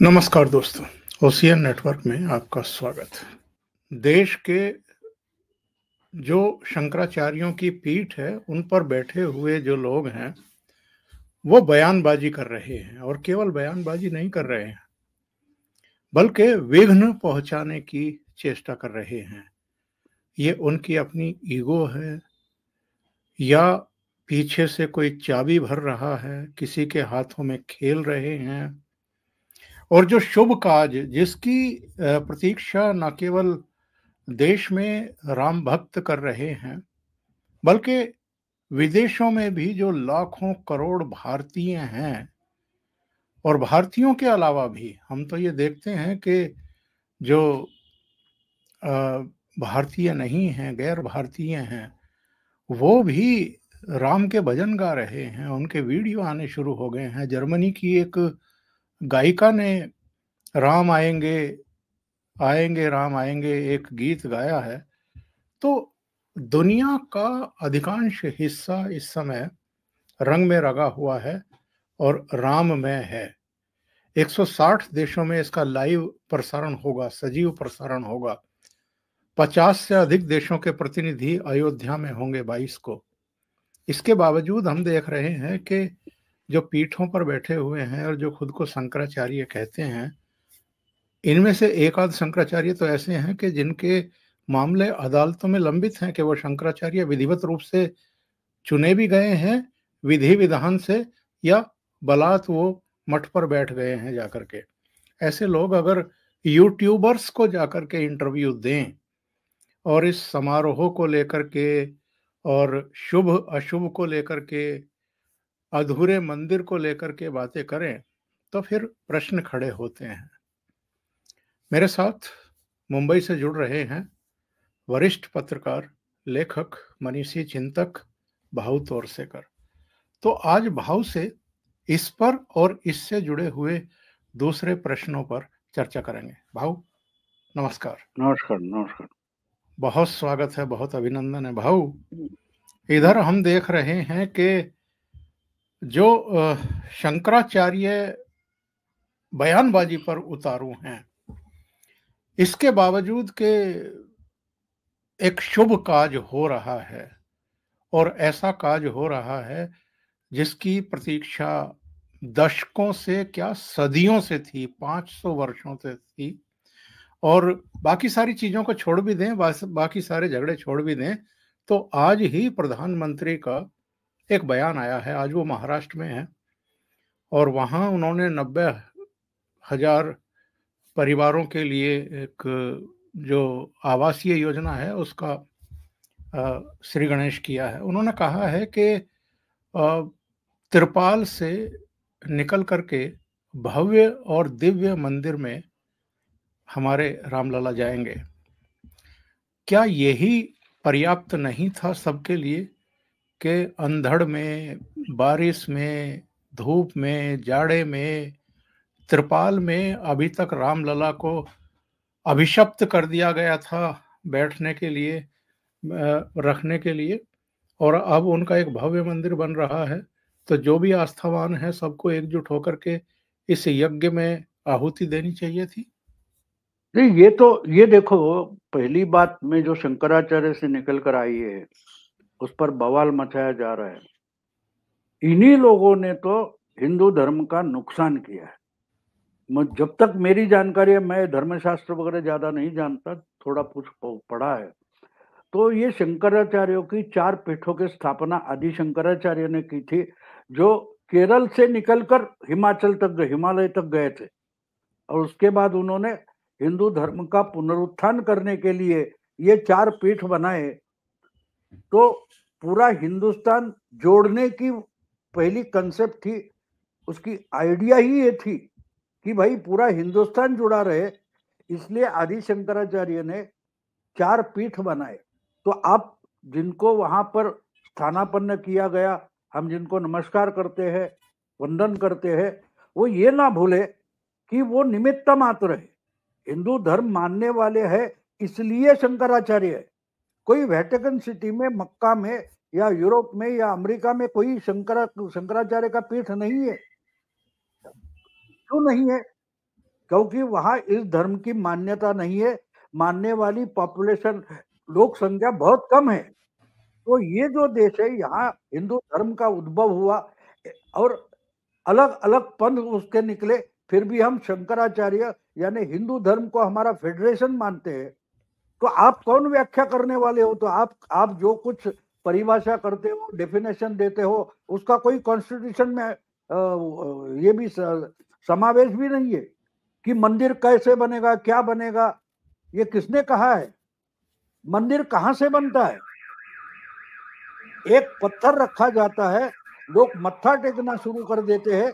नमस्कार दोस्तों ocean network में आपका स्वागत। देश के जो शंकराचार्यों की पीठ है, उन पर बैठे हुए जो लोग हैं, वो बयानबाजी कर रहे हैं और केवल बयानबाजी नहीं कर रहे हैं, बल्कि विघ्न पहुँचाने की चेष्टा कर रहे हैं। ये उनकी अपनी ईगो है, या पीछे से कोई चाबी भर रहा है, किसी के हाथों में खेल रहे हैं और जो शुभ काज, जिसकी प्रतीक्षा न केवल देश में राम भक्त कर रहे हैं, बल्कि विदेशों में भी जो लाखों करोड़ भारतीय हैं, और भारतीयों के अलावा भी, हम तो ये देखते हैं कि जो भारतीय नहीं हैं, गैर भारतीय हैं, वो भी राम के भजन गा रहे हैं, उनके वीडियो आने शुरू हो गए हैं। जर्मनी की एक गायिका ने राम आएँगे आएँगे, राम आएँगे, एक गीत गाया है। तो दुनिया का अधिकांश हिस्सा इस समय रंग में रगा हुआ है और राम में है। 160 देशों में इसका लाइव प्रसारण होगा, सजीव प्रसारण होगा। 50 से अधिक देशों के प्रतिनिधि अयोध्या में होंगे 22 को। इसके बावजूद हम देख रहे हैं कि जो पीठों पर बैठे हुए हैं और जो खुद को शंकराचार्य कहते हैं, इनमें से एक आध शंकराचार्य तो ऐसे हैं कि जिनके मामले अदालतों में लंबित हैं कि वो शंकराचार्य विधिवत रूप से चुने भी गए हैं, विधि विधान से, या बलात् वो मठ पर बैठ गए हैं जाकर के। ऐसे लोग अगर यूट्यूबर्स को जाकर के इंटरव्यू दें और इस समारोह को लेकर के और शुभ अशुभ को लेकर के अधूरे मंदिर को लेकर के बातें करें तो फिर प्रश्न खड़े होते हैं। मेरे साथ मुंबई से जुड़ रहे हैं वरिष्ठ पत्रकार लेखक मनीषी चिंतक भाऊ तोरसेकर। तो आज भाव से इस पर और इससे जुड़े हुए दूसरे प्रश्नों पर चर्चा करेंगे। भाऊ नमस्कार। नमस्कार नमस्कार। बहुत स्वागत है बहुत अभिनंदन है। भाऊ इधर हम देख रहे हैं कि जो शंकराचार्य बयानबाजी पर उतारू हैं, इसके बावजूद के एक शुभ काज हो रहा है और ऐसा काज हो रहा है जिसकी प्रतीक्षा दशकों से, क्या सदियों से थी 500 वर्षों से थी, और बाकी सारी चीज़ों को छोड़ भी दें बाकी सारे झगड़े छोड़ भी दें तो आज ही प्रधानमंत्री का एक बयान आया है, आज वो महाराष्ट्र में है और वहाँ उन्होंने नब्बे हज़ार परिवारों के लिए एक जो आवासीय योजना है, उसका श्री गणेश किया है। उन्होंने कहा है कि त्रिपाल से निकल करके भव्य और दिव्य मंदिर में हमारे रामलला जाएँगे। क्या यही पर्याप्त नहीं था सबके लिए? के अंधड़ में, बारिश में, धूप में, जाड़े में, त्रिपाल में अभी तक रामलला को अभिशप्त कर दिया गया था बैठने के लिए रखने के लिए। और अब उनका एक भव्य मंदिर बन रहा है। तो जो भी आस्थावान है सबको एकजुट होकर के इस यज्ञ में आहुति देनी चाहिए थी। ये तो ये देखो, पहली बात में जो शंकराचार्य से निकल कर आई है उस पर बवाल मचाया जा रहा है। इन्हीं लोगों ने तो हिंदू धर्म का नुकसान किया है। जब तक मेरी जानकारी है, मैं धर्मशास्त्र वगैरह ज़्यादा नहीं जानता, थोड़ा कुछ पढ़ा है। तो ये शंकराचार्यों की चार पीठों की स्थापना आदि शंकराचार्य ने की थी, जो केरल से निकलकर हिमाचल तक गए, हिमालय तक गए थे। और उसके बाद उन्होंने हिंदू धर्म का पुनरुत्थान करने के लिए ये चार पीठ बनाए तो पूरा हिंदुस्तान जोड़ने की पहली कंसेप्ट थी, उसकी आइडिया ही ये थी कि भाई पूरा हिंदुस्तान जुड़ा रहे, इसलिए आदि शंकराचार्य ने चार पीठ बनाए। तो आप जिनको वहाँ पर स्थानापन्न किया गया, हम जिनको नमस्कार करते हैं, वंदन करते हैं, वो ये ना भूले कि वो निमित्त मात्र है। हिंदू धर्म मानने वाले हैं, इसलिए शंकराचार्य है। कोई वेटिकन सिटी में, मक्का में या यूरोप में या अमेरिका में कोई शंकरा, शंकराचार्य का पीठ नहीं है। क्यों नहीं है? क्योंकि वहाँ इस धर्म की मान्यता नहीं है। मानने वाली पॉपुलेशन लोक संख्या बहुत कम है। तो ये जो देश है, यहाँ हिंदू धर्म का उद्भव हुआ और अलग अलग पंथ उसके निकले, फिर भी हम शंकराचार्य यानी हिंदू धर्म को हमारा फेडरेशन मानते हैं। तो आप कौन व्याख्या करने वाले हो? तो आप आप जो कुछ परिभाषा करते हो डेफिनेशन देते हो, उसका कोई कॉन्स्टिट्यूशन में ये भी समावेश भी नहीं है कि मंदिर कैसे बनेगा, क्या बनेगा, ये किसने कहा है? मंदिर कहाँ से बनता है? एक पत्थर रखा जाता है, लोग मत्था टेकना शुरू कर देते हैं,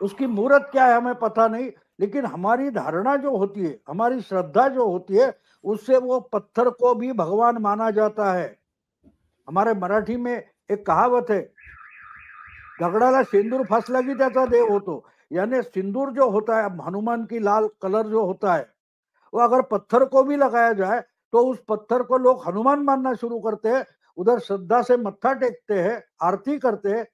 उसकी मूर्त क्या है हमें पता नहीं लेकिन हमारी धारणा जो होती है, हमारी श्रद्धा जो होती है, उससे वो पत्थर को भी भगवान माना जाता है। हमारे मराठी में एक कहावत है दगड़ाला सिंदूर फसला की त्याचा देव होतो यानी सिंदूर जो होता है हनुमान की लाल कलर जो होता है, वो अगर पत्थर को भी लगाया जाए तो उस पत्थर को लोग हनुमान मानना शुरू करते हैं, उधर श्रद्धा से मत्था टेकते हैं, आरती करते हैं।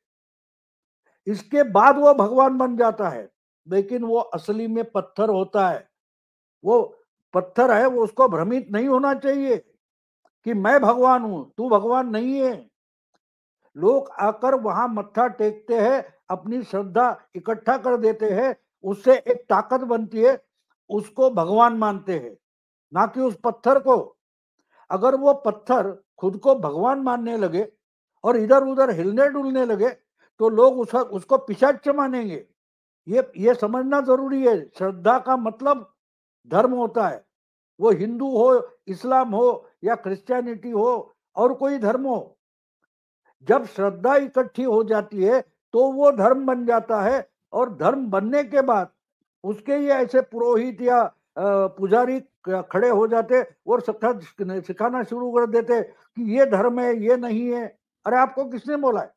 इसके बाद वो भगवान बन जाता है। लेकिन वो असली में पत्थर होता है। वो पत्थर है वो उसको भ्रमित नहीं होना चाहिए कि मैं भगवान हूँ तू भगवान नहीं है। लोग आकर वहाँ मत्था टेकते हैं अपनी श्रद्धा इकट्ठा कर देते हैं उससे एक ताकत बनती है उसको भगवान मानते हैं ना कि उस पत्थर को। अगर वो पत्थर खुद को भगवान मानने लगे और इधर उधर हिलने डुलने लगे तो लोग उस, उसको पिशाच मानेंगे। ये ये समझना ज़रूरी है। श्रद्धा का मतलब धर्म होता है। वो हिंदू हो, इस्लाम हो या क्रिश्चियनिटी हो और कोई धर्म हो। जब श्रद्धा इकट्ठी हो जाती है तो वो धर्म बन जाता है और धर्म बनने के बाद उसके ये ऐसे पुरोहित या पुजारी खड़े हो जाते और सिखाना शुरू कर देते कि ये धर्म है, ये नहीं है। अरे आपको किसने बोला है?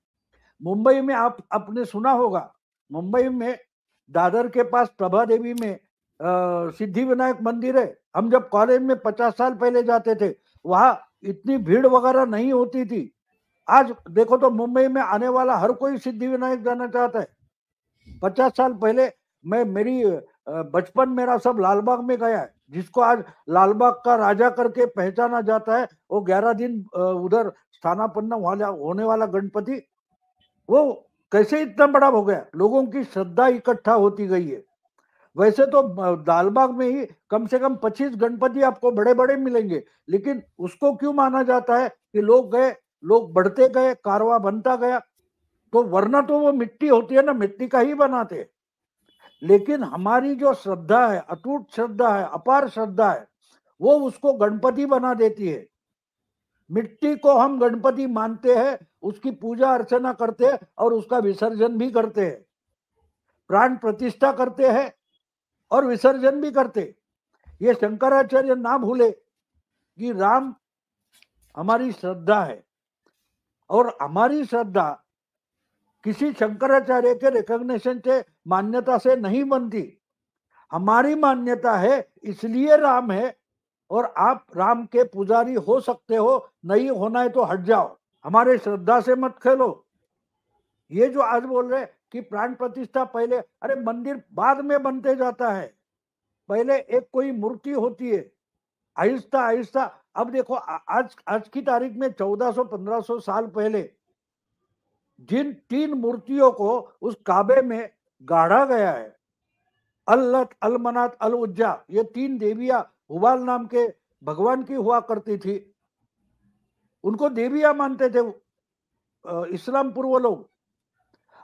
मुंबई में आप, आपने सुना होगा, मुंबई में दादर के पास प्रभा देवी में सिद्धि विनायक मंदिर है। हम जब कॉलेज में पचास साल पहले जाते थे, वहाँ इतनी भीड़ वगैरह नहीं होती थी। आज देखो तो मुंबई में आने वाला हर कोई सिद्धि विनायक जाना चाहता है। पचास साल पहले मैं, मेरी बचपन मेरा सब लालबाग में गया है। जिसको आज लालबाग का राजा करके पहचाना जाता है, वो ग्यारह दिन उधर स्थानापन्न वाला होने वाला गणपति, वो कैसे इतना बड़ा हो गया? लोगों की श्रद्धा इकट्ठा होती गई है। वैसे तो दालबाग में ही कम से कम 25 गणपति आपको बड़े बड़े मिलेंगे, लेकिन उसको क्यों माना जाता है कि लोग गए, लोग बढ़ते गए, कारवा बनता गया? तो वरना तो वो मिट्टी होती है ना, मिट्टी का ही बनाते लेकिन हमारी जो श्रद्धा है, अटूट श्रद्धा है, अपार श्रद्धा है, वो उसको गणपति बना देती है। मिट्टी को हम गणपति मानते हैं, उसकी पूजा अर्चना करते हैं और उसका विसर्जन भी करते हैं। प्राण प्रतिष्ठा करते हैं और विसर्जन भी करते ये शंकराचार्य ना भूले कि राम हमारी श्रद्धा है और हमारी श्रद्धा किसी शंकराचार्य के रिकॉग्निशन से, मान्यता से नहीं बनती। हमारी मान्यता है, इसलिए राम है और आप राम के पुजारी हो सकते हो, नहीं होना है तो हट जाओ। हमारे श्रद्धा से मत खेलो। ये जो आज बोल रहे कि प्राण प्रतिष्ठा पहले, अरे मंदिर बाद में बनते जाता है। पहले एक कोई मूर्ति होती है, आहिस्ता आहिस्ता। अब देखो आज आज की तारीख में 1400-1500 साल पहले, जिन तीन मूर्तियों को उस काबे में गाढ़ा गया है, अल्लत, अलमनात अल उज्जा ये तीन देवियाँ हुबाल नाम के भगवान की हुआ करती थी। उनको देवियाँ मानते थे इस्लाम पूर्व लोग।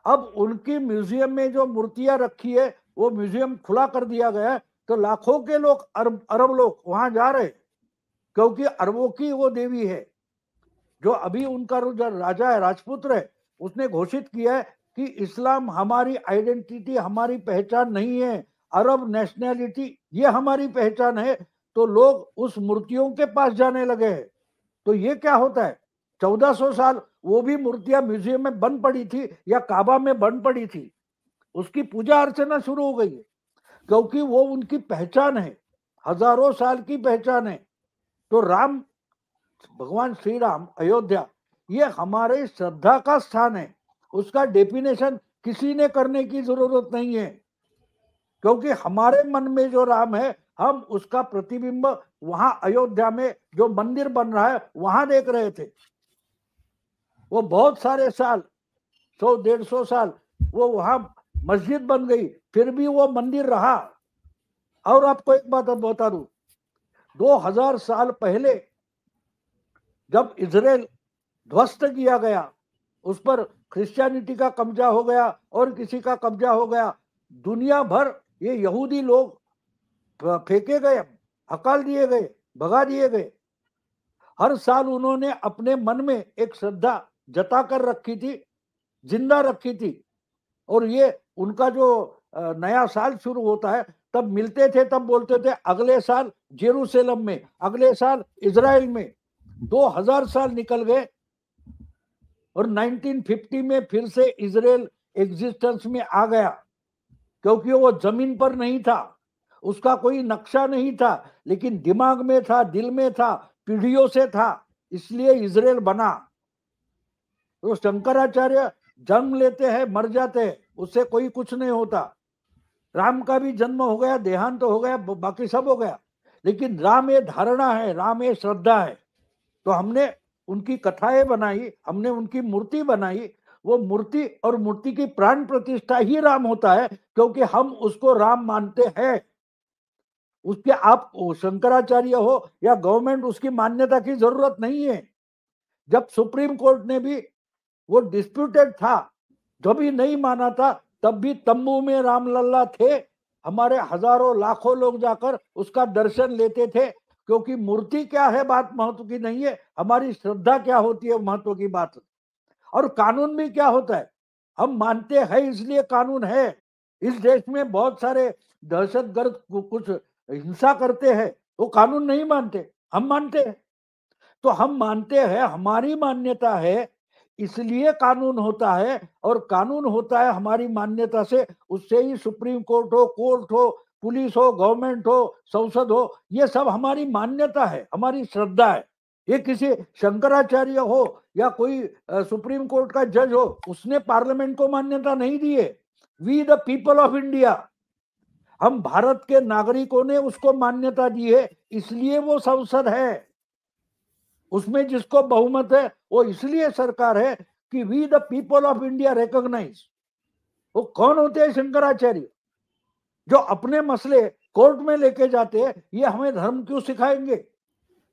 अब उनकी म्यूज़ियम में जो मूर्तियाँ रखी है, वो म्यूज़ियम खुला कर दिया गया है तो लाखों के लोग अरब अरब लोग वहाँ जा रहे क्योंकि अरबों की वो देवी है, जो अभी उनका जो राजा है, राजपुत्र है, उसने घोषित किया है कि इस्लाम हमारी आइडेंटिटी, हमारी पहचान नहीं है, अरब नेशनैलिटी, ये हमारी पहचान है तो लोग उस मूर्तियों के पास जाने लगे। तो ये क्या होता है? 1400 साल वो भी मूर्तियाँ म्यूज़ियम में बन पड़ी थी या काबा में बन पड़ी थी? उसकी पूजा अर्चना शुरू हो गई है, क्योंकि वो उनकी पहचान है, हज़ारों साल की पहचान है। तो राम, भगवान श्री राम अयोध्या, ये हमारे श्रद्धा का स्थान है। उसका डेफिनेशन किसी ने करने की ज़रूरत नहीं है, क्योंकि हमारे मन में जो राम है हम उसका प्रतिबिंब वहाँ अयोध्या में जो मंदिर बन रहा है, वहाँ देख रहे थे। वो बहुत सारे साल, सौ, डेढ़ सौ साल वो वहाँ मस्जिद बन गई, फिर भी वो मंदिर रहा। और आपको एक बात बता दू, दो हज़ार साल पहले जब इसराइल ध्वस्त किया गया, उस पर क्रिश्चियनिटी का कब्जा हो गया और किसी का कब्जा हो गया, दुनिया भर ये यहूदी लोग फेंके गए हकाल दिए गए, भगा दिए गए। हर साल उन्होंने अपने मन में एक श्रद्धा जता कर रखी थी, ज़िंदा रखी थी। और ये उनका जो नया साल शुरू होता है, तब मिलते थे, तब बोलते थे, अगले साल जेरूसलम में, अगले साल इसराइल में। 2000 साल निकल गए। और 1950 में फिर से इसराइल एग्जिस्टेंस में आ गया, क्योंकि वो ज़मीन पर नहीं था। उसका कोई नक्शा नहीं था, लेकिन दिमाग में था, दिल में था, पीढ़ियों से था, इसलिए इसराइल बना। तो शंकराचार्य जन्म लेते हैं, मर जाते हैं, उससे कोई कुछ नहीं होता। राम का भी जन्म हो गया, देहांत तो हो गया बाकी सब हो गया। लेकिन राम ये धारणा है, राम ये श्रद्धा है। तो हमने उनकी कथाएँ बनाई, हमने उनकी मूर्ति बनाई। वो मूर्ति और मूर्ति की प्राण प्रतिष्ठा ही राम होता है, क्योंकि हम उसको राम मानते हैं। उसके आप शंकराचार्य हो या गवर्नमेंट, उसकी मान्यता की ज़रूरत नहीं है। जब सुप्रीम कोर्ट ने भी वो डिस्प्यूटेड था जो भी नहीं माना था, तब भी तंबू में रामलल्ला थे। हमारे हज़ारों, लाखों लोग जाकर उसका दर्शन लेते थे, क्योंकि मूर्ति क्या है बात महत्व की नहीं है, हमारी श्रद्धा क्या होती है महत्व की बात। और कानून भी क्या होता है? हम मानते हैं इसलिए कानून है। इस देश में बहुत सारे दहशतगर्द कुछ हिंसा करते हैं, वो कानून नहीं मानते, हम मानते हैं। तो हम मानते हैं, हमारी मान्यता है, इसलिए कानून होता है और कानून होता है हमारी मान्यता से, उससे ही सुप्रीम कोर्ट हो कोर्ट हो, पुलिस हो, गवर्नमेंट हो, संसद हो, ये सब हमारी मान्यता है, हमारी श्रद्धा है। ये किसी शंकराचार्य हो या कोई सुप्रीम कोर्ट का जज हो, उसने पार्लियामेंट को मान्यता नहीं दी है। We the people of India हम भारत के नागरिकों ने उसको मान्यता दी है, इसलिए वो संसद है। उसमें जिसको बहुमत है, वो इसलिए सरकार है कि we the people of India recognise वो कौन होते हैं शंकराचार्य? जो अपने मसले कोर्ट में लेके जाते हैं, ये हमें धर्म क्यों सिखाएँगे?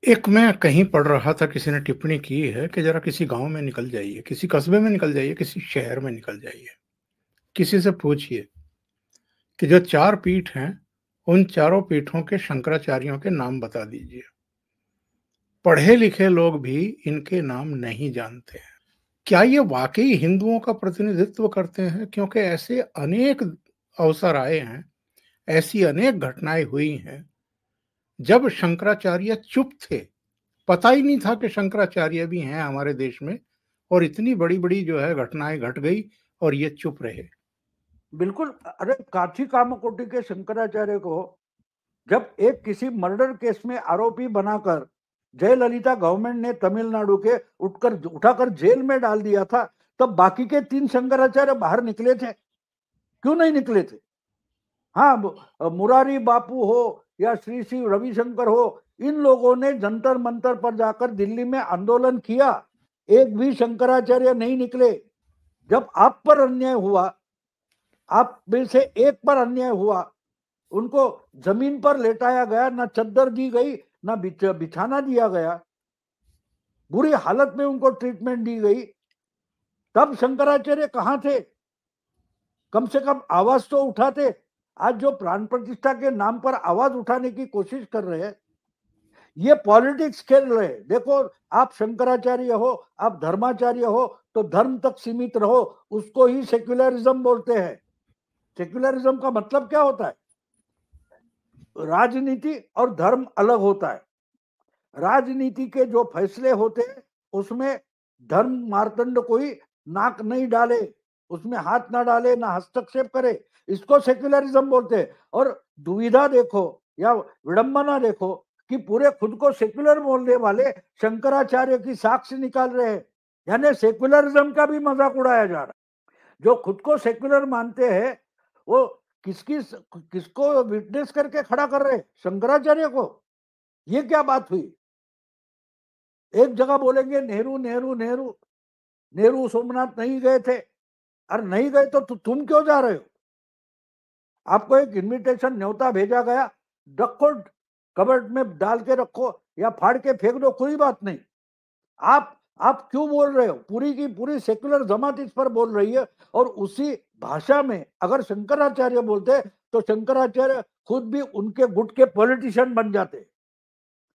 एक मैं कहीं पढ़ रहा था, किसी ने टिप्पणी की है कि जरा किसी गाँव में निकल जाइए, किसी कस्बे में निकल जाइए, किसी शहर में निकल जाइए। किसी से पूछिए। कि जो चार पीठ हैं, उन चारों पीठों के शंकराचार्यों के नाम बता दीजिए। पढ़े लिखे लोग भी इनके नाम नहीं जानते हैं। क्या ये वाकई हिंदुओं का प्रतिनिधित्व करते हैं? क्योंकि ऐसे अनेक अवसर आए हैं, ऐसी अनेक घटनाएँ हुई हैं। जब शंकराचार्य चुप थे, पता ही नहीं था कि शंकराचार्य भी हैं हमारे देश में, और इतनी बड़ी बड़ी जो है घटनाएँ घट गई और ये चुप रहे। बिल्कुल, अरे काठी कामकोटि के शंकराचार्य को जब एक किसी मर्डर केस में आरोपी बनाकर जयललिता गवर्नमेंट ने तमिलनाडु के उठकर, उठाकर जेल में डाल दिया था, तब बाकी के तीन शंकराचार्य बाहर निकले थे। क्यों नहीं निकले थे? हाँ मुरारी बापू हो या श्री श्री रविशंकर हो, इन लोगों ने जंतर मंतर पर जाकर दिल्ली में आंदोलन किया। एक भी शंकराचार्य नहीं निकले। जब आप पर अन्याय हुआ आप में से एक पर अन्याय हुआ, उनको ज़मीन पर लेटाया गया, ना चद्दर दी गई, ना बिछाना दिया गया। बुरी हालत में उनको ट्रीटमेंट दी गई। तब शंकराचार्य कहाँ थे? कम से कम आवाज़ तो उठाते। आज जो प्राण प्रतिष्ठा के नाम पर आवाज़ उठाने की कोशिश कर रहे हैं, ये पॉलिटिक्स खेल रहे देखो, आप शंकराचार्य हो, आप धर्माचार्य हो तो धर्म तक सीमित रहो, उसको ही सेक्युलरिज्म बोलते हैं। सेक्युलरिज्म का मतलब क्या होता है? राजनीति और धर्म अलग होता है। राजनीति के जो फैसले होते हैं, उसमें धर्म मारतंड कोई नाक नहीं डाले, उसमें हाथ ना डाले, ना हस्तक्षेप करे। इसको सेक्युलरिज्म बोलते हैं। और दुविधा देखो या विडंबना देखो कि पूरे खुद को सेक्युलर बोलने वाले शंकराचार्य की साक्ष निकाल रहे हैं। यानी सेक्युलरिज्म का भी मज़ाक उड़ाया जा रहा है। जो खुद को सेक्युलर मानते हैं वो किसकी किसको विटनेस करके खड़ा कर रहे शंकराचार्य को। ये क्या बात हुई? एक जगह बोलेंगे नेहरू नेहरू नेहरू नेहरू सोमनाथ नहीं गए थे। और नहीं गए तो तु, तुम क्यों जा रहे हो? आपको एक इनविटेशन न्योता भेजा गया। रखो कबर्ड में डाल के रखो या फाड़ के फेंक दो कोई बात नहीं। आप आप क्यों बोल रहे हो? पूरी की पूरी सेक्युलर जमात इस पर बोल रही है और उसी भाषा में अगर शंकराचार्य बोलते तो शंकराचार्य खुद भी उनके गुट के पॉलिटिशियन बन जाते।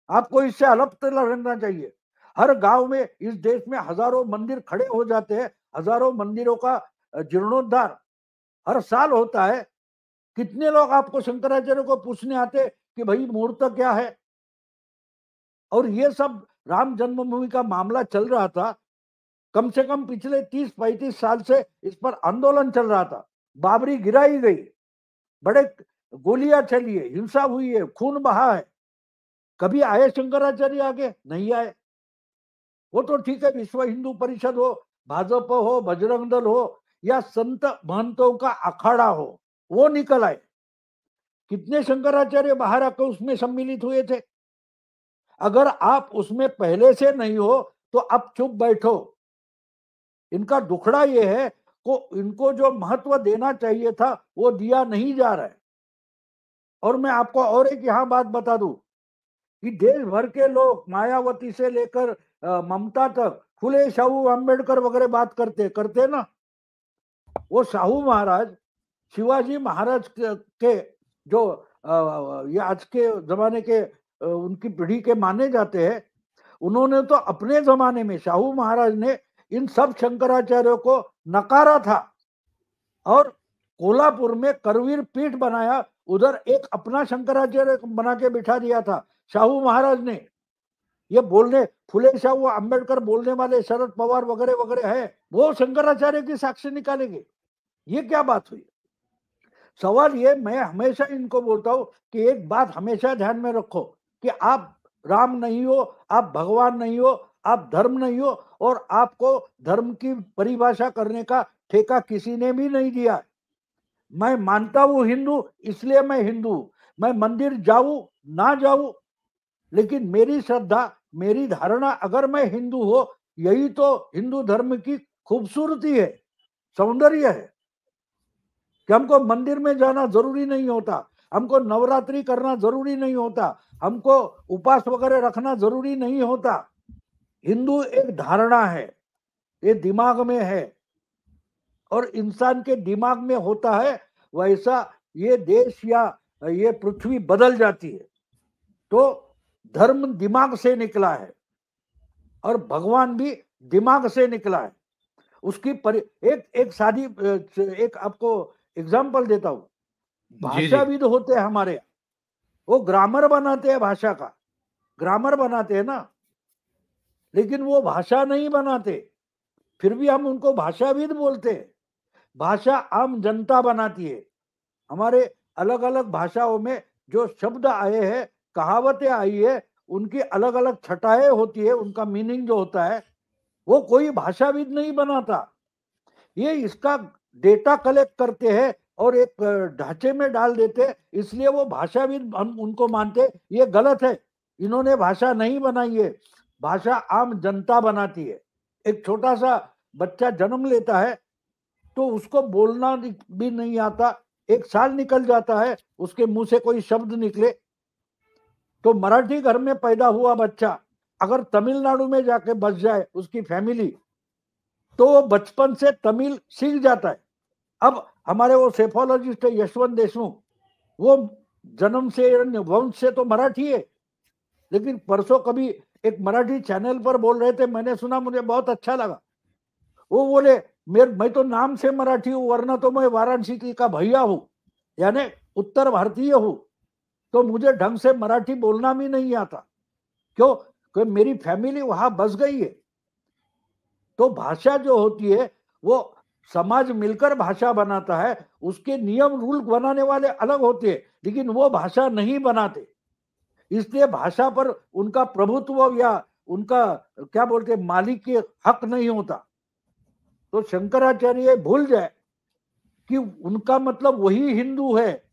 आपको इससे अलग रहना चाहिए। हर गाँव में, इस देश में हज़ारों मंदिर खड़े हो जाते हैं, हज़ारों मंदिरों का जीर्णोद्धार। हर साल होता है। कितने लोग आपको शंकराचार्य को पूछने आते कि भाई, मुहूर्त क्या है? और ये सब राम जन्मभूमि का मामला चल रहा था, कम से कम पिछले तीस पैंतीस साल से इस पर आंदोलन चल रहा था। बाबरी गिराई गई, बड़े गोलियाँ चली है, हिंसा हुई है, खून बहा है। कभी आए शंकराचार्य आगे? नहीं आए। वो तो ठीक है, विश्व हिंदू परिषद हो, भाजपा हो, बजरंग दल हो, या संत महंतों का अखाड़ा हो, वो निकल आए। कितने शंकराचार्य बाहर आकर उसमें सम्मिलित हुए थे? अगर आप उसमें पहले से नहीं हो तो अब चुप बैठो। इनका दुखड़ा ये है को, इनको जो महत्व देना चाहिए था, वो दिया नहीं जा रहा है। और मैं आपको और एक यहाँ बात बता दू कि देश भर के लोग मायावती से लेकर ममता तक, खुले शाहू अंबेडकर वगैरह बात करते करते ना? वो शाहू महाराज, शिवाजी महाराज के जो ये आज के जमाने के उनकी पीढ़ी के माने जाते हैं। उन्होंने तो अपने जमाने में शाहू महाराज ने इन सब शंकराचार्यों को नकारा था और कोल्हापुर में करवीर पीठ बनाया, उधर एक अपना शंकराचार्य बना के बिठा दिया था, शाहू महाराज ने। ये बोलने, फुले शाहू अंबेडकर बोलने वाले शरद पवार वगैरह वगैरह है, वो शंकराचार्य की साक्षी निकालेंगे। ये क्या बात हुई? सवाल ये, मैं हमेशा इनको बोलता हूँ कि एक बात हमेशा ध्यान में रखो कि आप राम नहीं हो, आप भगवान नहीं हो, आप धर्म नहीं हो और आपको धर्म की परिभाषा करने का ठेका किसी ने भी नहीं दिया। मैं मानता हूँ हिंदू, इसलिए मैं हिंदू मैं मंदिर जाऊँ, ना जाऊँ, लेकिन मेरी श्रद्धा, मेरी धारणा अगर मैं हिंदू हो, यही तो हिंदू धर्म की खूबसूरती है, सौंदर्य है। कि हमको मंदिर में जाना ज़रूरी नहीं होता, हमको नवरात्रि करना ज़रूरी नहीं होता हमको उपास वगैरह रखना ज़रूरी नहीं होता। हिंदू एक धारणा है ये दिमाग में है। और इंसान के दिमाग में होता है वैसा ये देश या ये पृथ्वी बदल जाती है। तो धर्म दिमाग से निकला है और भगवान भी दिमाग से निकला है। उसकी परि एक एक शादी एक आपको एग्ज़ाम्पल देता हूँ। भाषाविद होते हैं हमारे। वो ग्रामर बनाते हैं भाषा का। ग्रामर बनाते हैं ना। लेकिन वो भाषा नहीं बनाते। फिर भी हम उनको भाषाविद बोलते हैं। भाषा आम जनता बनाती है। हमारे अलग अलग भाषाओं में जो शब्द आए हैं, कहावतें आई है, उनकी अलग अलग छटाएँ होती है, उनका मीनिंग जो होता है, वो कोई भाषाविद नहीं बनाता। ये इसका डेटा कलेक्ट करते हैं और एक ढांचे में डाल देते, इसलिए वो भाषाविद हम उनको मानते, ये गलत है, इन्होंने भाषा नहीं बनाई है, भाषा आम जनता बनाती है। एक छोटा सा बच्चा जन्म लेता है तो उसको बोलना भी नहीं आता, एक साल निकल जाता है, उसके मुँह से कोई शब्द निकले तो मराठी घर में पैदा हुआ बच्चा, अगर तमिलनाडु में जाके बस जाए, उसकी फैमिली तो बचपन से तमिल सीख जाता है। अब हमारे वो सेफोलॉजिस्ट है, यशवंत देशमुख। वो जन्म से, वंश से तो मराठी है। लेकिन परसों कभी एक मराठी चैनल पर बोल रहे थे, मैंने सुना, मुझे बहुत अच्छा लगा। वो बोले, मेरे, मैं तो नाम से मराठी हूँ, वरना तो मैं वाराणसी का भैया हूँ, यानी उत्तर भारतीय हूँ। तो मुझे ढंग से मराठी बोलना भी नहीं आता। क्यों? क्योंकि मेरी फैमिली वहाँ बस गई है। तो भाषा जो होती है, वो समाज मिलकर भाषा बनाता है, उसके नियम रूल बनाने वाले अलग होते हैं, लेकिन वो भाषा नहीं बनाते। इसलिए भाषा पर उनका प्रभुत्व या उनका, क्या बोलते मालिक के हक नहीं होता। तो शंकराचार्य भूल जाए कि उनका मतलब वही हिंदू है,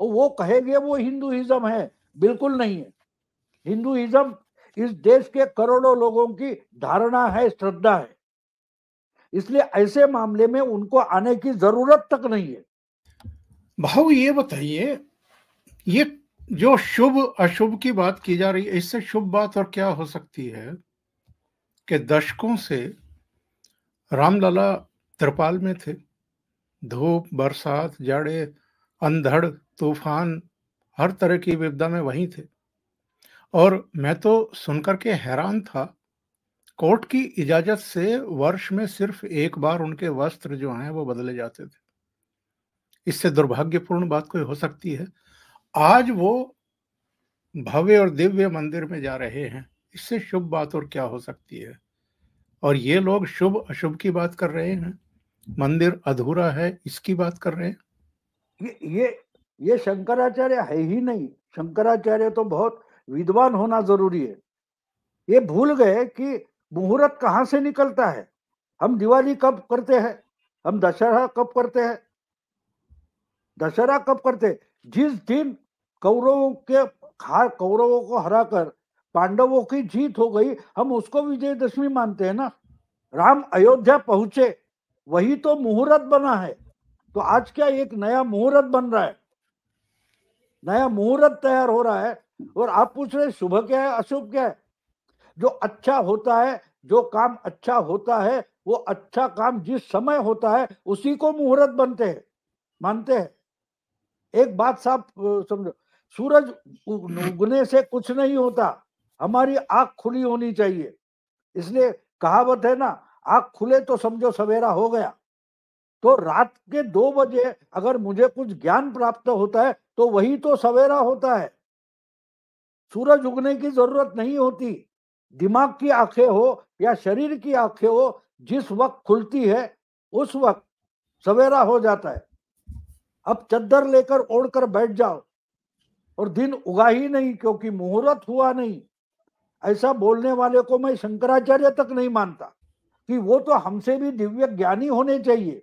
और वो कहेंगे वो हिंदुइज्म है, बिल्कुल नहीं है। हिंदुइज्म इस देश के करोड़ों लोगों की धारणा है, श्रद्धा है। इसलिए ऐसे मामले में उनको आने की ज़रूरत तक नहीं है। भाव ये बताइए, ये जो शुभ, अशुभ की बात की जा रही है, इससे शुभ बात और क्या हो सकती है कि दशकों से रामलला त्रिपाल में थे? धूप, बरसात, जाड़े, अंधड़, तूफ़ान, हर तरह की विपदा में वहीं थे। और मैं तो सुनकर के हैरान था कोर्ट की इजाज़त से वर्ष में सिर्फ़ एक बार उनके वस्त्र जो हैं वो बदले जाते थे। इससे दुर्भाग्यपूर्ण बात कोई हो सकती है। आज वो भव्य और दिव्य मंदिर में जा रहे हैं। इससे शुभ बात और क्या हो सकती है? और ये लोग शुभ, अशुभ की बात कर रहे हैं? मंदिर अधूरा है, इसकी बात कर रहे हैं? ये ये ये शंकराचार्य है ही नहीं। शंकराचार्य तो बहुत विद्वान होना ज़रूरी है। ये भूल गए कि मुहूर्त कहाँ से निकलता है? हम दिवाली कब करते हैं? हम दशहरा कब करते हैं? दशहरा कब करते जिस दिन कौरवों के कौरवों को हराकर पांडवों की जीत हो गई, हम उसको विजयदशमी मानते हैं ना? राम अयोध्या पहुँचे, वही तो मुहूर्त बना है। तो आज क्या एक नया मुहूर्त बन रहा है? नया मुहूर्त तैयार हो रहा है और आप पूछ रहे शुभ क्या है, अशुभ क्या है? जो अच्छा होता है, जो काम अच्छा होता है, वो अच्छा काम जिस समय होता है, उसी को मुहूर्त बनते हैं। मानते हैं? एक बात साफ़ समझो, सूरज उगने से कुछ नहीं होता, हमारी आँख खुली होनी चाहिए। इसलिए कहावत है ना, आँख खुले तो समझो सवेरा हो गया। तो रात के दो बजे अगर मुझे कुछ ज्ञान प्राप्त होता है तो वही तो सवेरा होता है। सूरज उगने की ज़रूरत नहीं होती। दिमाग की आँखें हो या शरीर की आँखें हो, जिस वक्त खुलती है, उस वक्त सवेरा हो जाता है। अब चद्दर लेकर ओढ़कर बैठ जाओ और दिन उगा ही नहीं क्योंकि मुहूर्त हुआ नहीं। ऐसा बोलने वाले को मैं शंकराचार्य तक नहीं मानता कि वो तो हमसे भी दिव्य ज्ञानी होने चाहिए।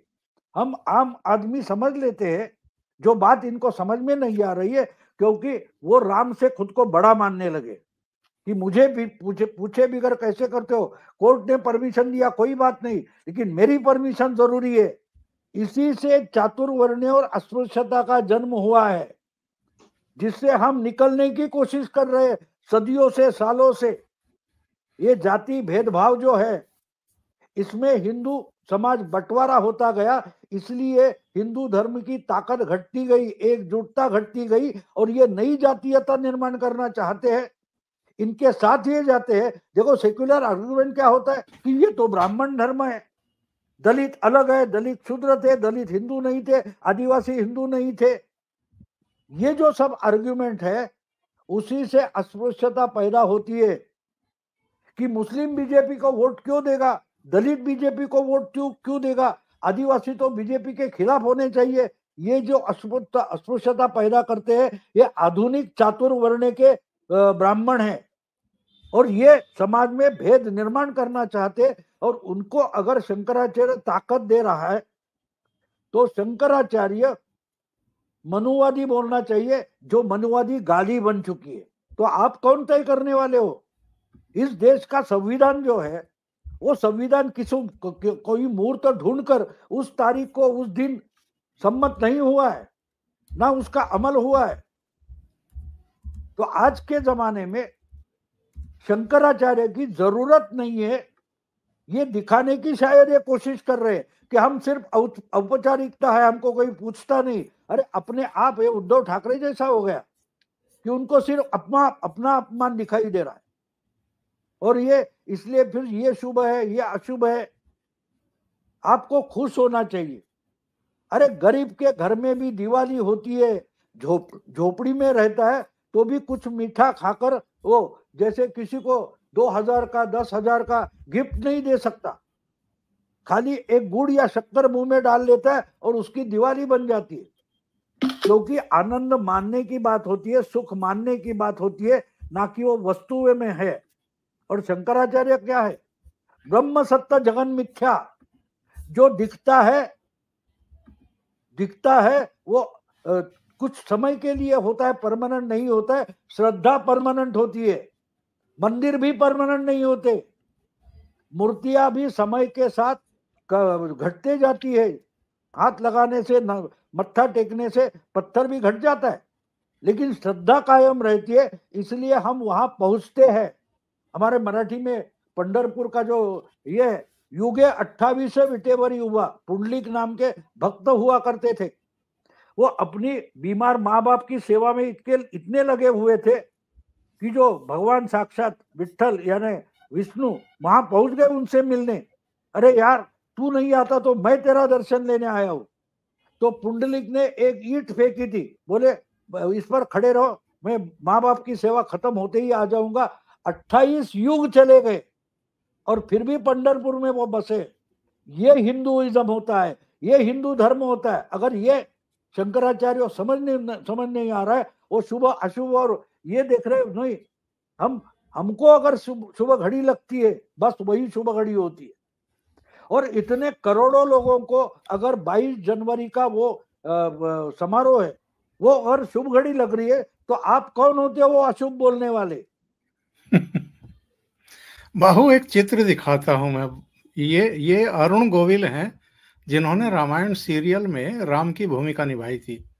हम आम आदमी समझ लेते हैं, जो बात इनको समझ में नहीं आ रही है, क्योंकि वो राम से खुद को बड़ा मानने लगे। कि मुझे भी, पूछे पूछे बिगर कैसे करते हो? कोर्ट ने परमिशन दिया, कोई बात नहीं, लेकिन मेरी परमिशन ज़रूरी है। इसी से चातुर्वर्ण और अस्पृश्यता का जन्म हुआ है, जिससे हम निकलने की कोशिश कर रहे सदियों से, सालों से। ये जाति भेदभाव जो है, इसमें हिंदू समाज बंटवारा होता गया, इसलिए हिंदू धर्म की ताकत घटती गई, एकजुटता घटती गई, और ये नई जातीयता निर्माण करना चाहते हैं। इनके साथ ये जाते हैं। देखो सेक्युलर आर्गुमेंट क्या होता है कि ये तो ब्राह्मण धर्म है। दलित अलग है, दलित शूद्र थे, दलित हिंदू नहीं थे, आदिवासी हिंदू नहीं थे। ये जो सब आर्ग्यूमेंट है, उसी से अस्पृश्यता पैदा होती है कि मुस्लिम बीजेपी को वोट क्यों देगा? दलित बीजेपी को वोट क्यों क्यों देगा? आदिवासी तो बीजेपी के खिलाफ होने चाहिए। ये जो अस्पृश्यता पैदा करते हैं, ये आधुनिक चातुर्वर्ण के ब्राह्मण हैं। और ये समाज में भेद निर्माण करना चाहते और उनको अगर शंकराचार्य ताकत दे रहा है तो शंकराचार्य मनुवादी बोलना चाहिए जो मनुवादी गाली बन चुकी है। तो आप कौन तय करने वाले हो? इस देश का संविधान जो है वो संविधान किसी को, कोई मुहूर्त ढूंढकर उस तारीख को उस दिन सम्मत नहीं हुआ है ना उसका अमल हुआ है। तो आज के जमाने में शंकराचार्य की ज़रूरत नहीं है। ये दिखाने की शायद ये कोशिश कर रहे हैं कि हम सिर्फ़ औपचारिकता है, हमको कोई पूछता नहीं। अरे, अपने आप ये उद्धव ठाकरे जैसा हो गया कि उनको सिर्फ़ अपना अपना अपमान दिखाई दे रहा है। और ये इसलिए फिर ये शुभ है, ये अशुभ है। आपको खुश होना चाहिए। अरे, गरीब के घर में भी दिवाली होती है, झोप, झोपड़ी में रहता है तो भी कुछ मीठा खाकर वो जैसे किसी को दो हज़ार का दस हज़ार का गिफ्ट नहीं दे सकता। खाली एक गुड़ या शक्कर मुँह में डाल लेता है और उसकी दिवाली बन जाती है। क्योंकि आनंद मानने की बात होती है सुख मानने की बात होती है ना कि वो वस्तु में है। और शंकराचार्य क्या है? ब्रह्म सत्य जगन मिथ्या। जो दिखता है दिखता है वो आ, कुछ समय के लिए होता है परमानेंट नहीं होता है श्रद्धा परमानेंट होती है। मंदिर भी परमानेंट नहीं होते। मूर्तियाँ भी समय के साथ घटते जाती है। हाथ लगाने से मत्था टेकने से पत्थर भी घट जाता है। लेकिन श्रद्धा कायम रहती है, इसलिए हम वहाँ पहुँचते हैं। हमारे मराठी में पंडरपुर का जो ये युगे अट्ठावीस विटेवरी हुआ, पुंडलिक नाम के भक्त हुआ करते थे। वो अपनी बीमार माँ बाप की सेवा में इतने इतने लगे हुए थे कि जो भगवान साक्षात विठल यानी विष्णु वहाँ पहुँच गए उनसे मिलने। अरे यार, तू नहीं आता तो मैं तेरा दर्शन लेने आया हूँ। तो पुंडलिक ने एक ईट फेंकी थी। बोले, इस पर खड़े रहो, मैं माँ बाप की सेवा खत्म होते ही आ जाऊँगा। अट्ठाईस युग चले गए और फिर भी पंडरपुर में वो बसे। ये हिंदुइज्म होता है, ये हिंदू धर्म होता है। अगर ये शंकराचार्य समझ नहीं समझ नहीं आ रहा है, वो शुभ, अशुभ और ये देख रहे नहीं, हम, हमको अगर शुभ घड़ी लगती है, बस वही शुभ घड़ी होती है। और इतने करोड़ों लोगों को अगर 22 जनवरी का वो समारोह है, वो अगर शुभ घड़ी लग रही है तो आप कौन होते हो वो अशुभ बोलने वाले? बाहु, एक चित्र दिखाता हूँ मैं। ये ये अरुण गोविल हैं, जिन्होंने रामायण सीरियल में राम की भूमिका निभाई थी।